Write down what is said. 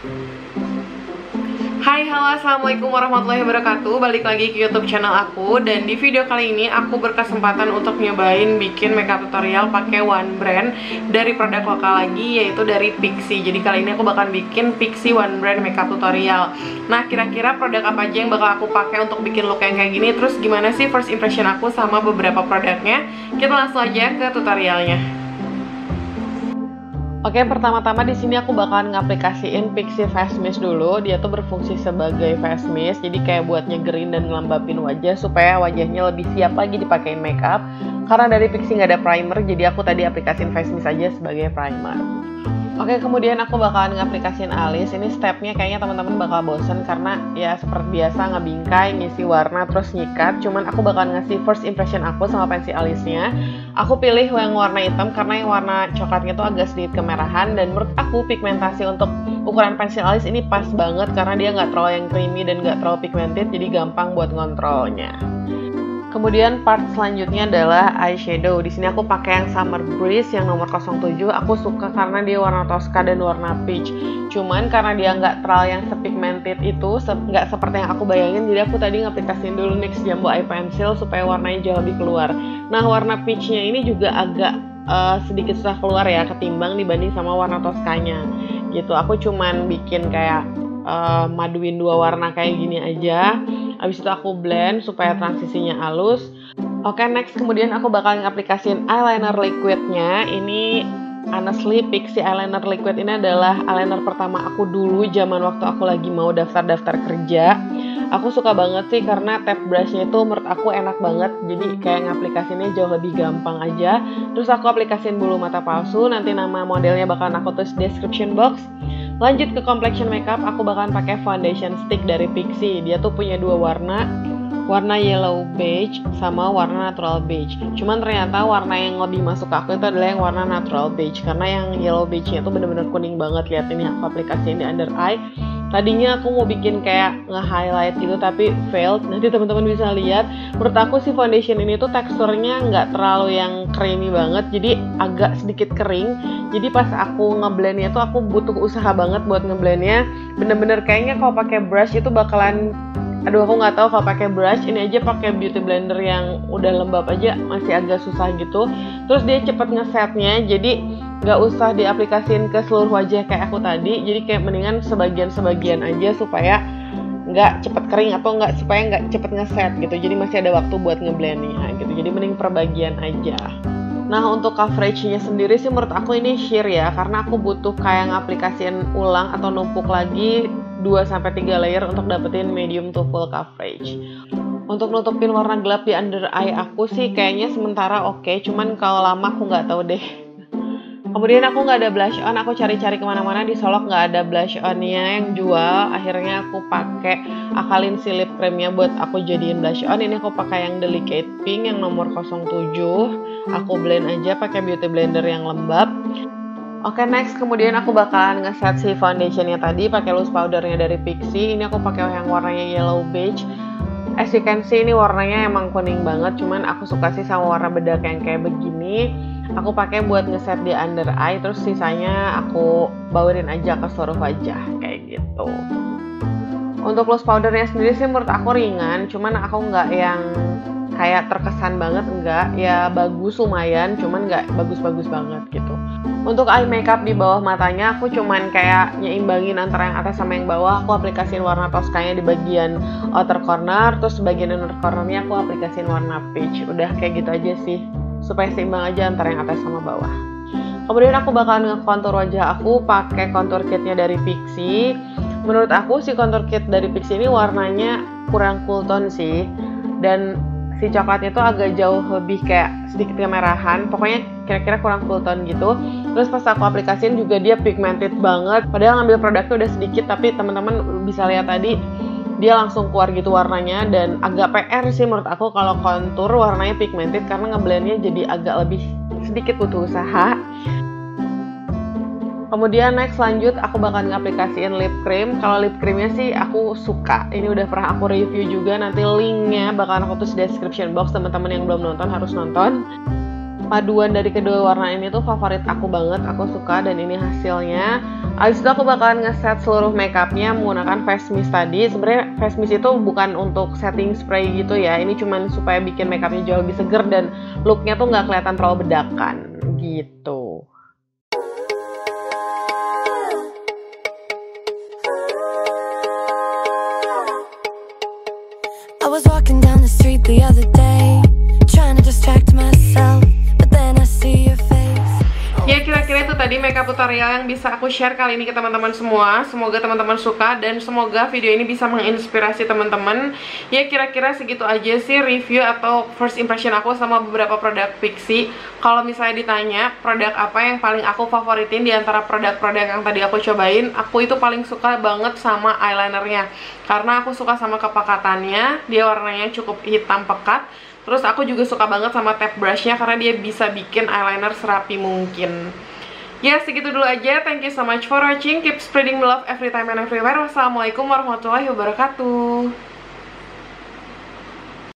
Hai halo assalamualaikum warahmatullahi wabarakatuh. Balik lagi ke youtube channel aku Dan di video kali ini aku berkesempatan untuk nyobain bikin makeup tutorial pakai one brand Dari produk lokal lagi yaitu dari Pixi. Jadi kali ini aku bakal bikin Pixi one brand makeup tutorial. Nah kira-kira produk apa aja yang bakal aku pakai untuk bikin look yang kayak gini? Terus gimana sih first impression aku sama beberapa produknya? Kita langsung aja ke tutorialnya Oke, pertama-tama di sini aku bakalan ngaplikasiin Pixie Face Mist dulu. Dia tuh berfungsi sebagai face mist, jadi kayak buat nyegerin dan ngelembapin wajah supaya wajahnya lebih siap lagi dipakein makeup. Karena dari Pixie nggak ada primer, jadi aku tadi aplikasiin face mist aja sebagai primer. Oke, kemudian aku bakalan ngaplikasiin alis. Ini stepnya kayaknya teman-teman bakal bosen karena ya seperti biasa ngebingkai, ngisi warna, terus nyikat. Cuman aku bakalan ngasih first impression aku sama pensil alisnya. Aku pilih yang warna hitam karena yang warna coklatnya tuh agak sedikit kemerahan dan menurut aku pigmentasi untuk ukuran pensil alis ini pas banget karena dia nggak terlalu yang creamy dan nggak terlalu pigmented, jadi gampang buat ngontrolnya. Kemudian part selanjutnya adalah eyeshadow. Di sini aku pakai yang Summer Breeze yang nomor 07. Aku suka karena dia warna Tosca dan warna peach. Cuman karena dia nggak terlalu yang sepigmented itu, nggak se seperti yang aku bayangin, jadi aku tadi ngaplikasiin dulu NYX Jumbo Eye Pencil supaya warnanya jauh lebih keluar. Nah, warna peachnya ini juga agak uh, sedikit susah keluar ya ketimbang dibanding sama warna Toscanya. Gitu. Aku cuman bikin kayak uh, maduin dua warna kayak gini aja Abis itu aku blend supaya transisinya halus. Oke, okay, next kemudian aku bakal ngaplikasiin eyeliner liquidnya. Ini honestly Pixie eyeliner liquid ini adalah eyeliner pertama aku dulu zaman waktu aku lagi mau daftar-daftar kerja. Aku suka banget sih karena tap brushnya itu menurut aku enak banget. Jadi kayak ngaplikasinya jauh lebih gampang aja. Terus aku aplikasiin bulu mata palsu. Nanti nama modelnya bakalan aku tulis description box. Lanjut ke complexion makeup, aku bakalan pakai foundation stick dari Pixi. Dia tuh punya dua warna, warna yellow beige sama warna natural beige. Cuman ternyata warna yang lebih masuk ke aku itu adalah yang warna natural beige karena yang yellow beige-nya tuh bener-bener kuning banget. Lihat ini aku aplikasiin di under eye tadinya aku mau bikin kayak nge-highlight gitu tapi failed. Nanti teman-teman bisa lihat. Menurut aku si foundation ini tuh teksturnya nggak terlalu yang creamy banget jadi agak sedikit kering. Jadi pas aku ngeblendnya tuh aku butuh usaha banget buat ngeblendnya. Bener-bener kayaknya kalau pakai brush itu bakalan aduh aku nggak tahu kalau pakai brush ini aja pakai beauty blender yang udah lembab aja masih agak susah gitu. Terus dia cepet ngesetnya jadi nggak usah diaplikasiin ke seluruh wajah kayak aku tadi jadi kayak mendingan sebagian-sebagian aja supaya nggak cepet kering atau nggak supaya nggak cepet ngeset gitu. Jadi masih ada waktu buat ngeblendnya gitu. Jadi mending perbagian aja. Nah untuk coveragenya sendiri sih menurut aku ini sheer ya karena aku butuh kayak ngaplikasiin ulang atau numpuk lagi 2-3 layer untuk dapetin medium to full coverage. Untuk nutupin warna gelap di under eye aku sih kayaknya sementara oke okay, cuman kalau lama aku nggak tahu deh Kemudian aku nggak ada blush on, aku cari-cari ke mana-mana di Solok nggak ada blush onnya yang jual. Akhirnya aku pakai akalin si lip buat aku jadiin blush on. Ini aku pakai yang delicate pink yang nomor 07. Aku blend aja pakai beauty blender yang lembab. Oke okay, next kemudian aku bakalan ngeset si foundationnya tadi pakai loose powdernya dari Pixi. Ini aku pakai yang warnanya yellow beige. As you can see ini warnanya emang kuning banget, cuman aku suka sih sama warna bedak yang kayak begini. Aku pakai buat ngeset di under eye terus sisanya aku bawain aja ke seluruh wajah kayak gitu. Untuk loose powdernya sendiri sih menurut aku ringan cuman aku nggak yang kayak terkesan banget enggak ya bagus lumayan cuman nggak bagus-bagus banget gitu untuk eye makeup di bawah matanya aku cuman kayak nyeimbangin antara yang atas sama yang bawah aku aplikasiin warna toskanya di bagian outer corner terus bagian inner cornernya aku aplikasiin warna peach udah kayak gitu aja sih supaya seimbang aja antara yang atas sama bawah. Kemudian aku bakal ngekontur wajah aku pakai contour kitnya dari Pixi. Menurut aku si contour kit dari Pixi ini warnanya kurang cool tone sih. Dan si coklatnya itu agak jauh lebih kayak sedikit kemerahan. Pokoknya kira-kira kurang cool tone gitu. Terus pas aku aplikasiin juga dia pigmented banget. Padahal ngambil produknya udah sedikit tapi teman-teman bisa lihat tadi dia langsung keluar gitu warnanya dan agak PR sih menurut aku kalau kontur warnanya pigmented karena ngeblendnya jadi agak lebih sedikit butuh usaha Kemudian next lanjut aku bakal ngaplikasiin lip cream. Kalau lip creamnya sih aku suka. Ini udah pernah aku review juga. Nanti linknya bakal aku tulis description box. Teman-teman yang belum nonton harus nonton. paduan dari kedua warna ini tuh favorit aku banget aku suka dan ini hasilnya Abis itu aku bakalan ngeset seluruh makeupnya menggunakan face mist tadi sebenarnya face mist itu bukan untuk setting spray gitu ya ini cuman supaya bikin makeupnya jauh lebih seger dan looknya tuh nggak kelihatan terlalu bedakan gitu was walking down the street the other day Trying to distract myself But then I see your face Ya kira-kira itu tadi makeup tutorial yang bisa aku share kali ini ke teman-teman semua. Semoga teman-teman suka dan semoga video ini bisa menginspirasi teman-teman. Ya kira-kira segitu aja sih review atau first impression aku sama beberapa produk Pixi. Kalau misalnya ditanya produk apa yang paling aku favoritin di antara produk-produk yang tadi aku cobain Aku itu paling suka banget sama eyelinernya. Karena aku suka sama kepekatannya Dia warnanya cukup hitam pekat Terus aku juga suka banget sama tap brushnya karena dia bisa bikin eyeliner serapi mungkin. Ya, segitu dulu aja. Thank you so much for watching. Keep spreading love every time and everywhere. Wassalamualaikum warahmatullahi wabarakatuh.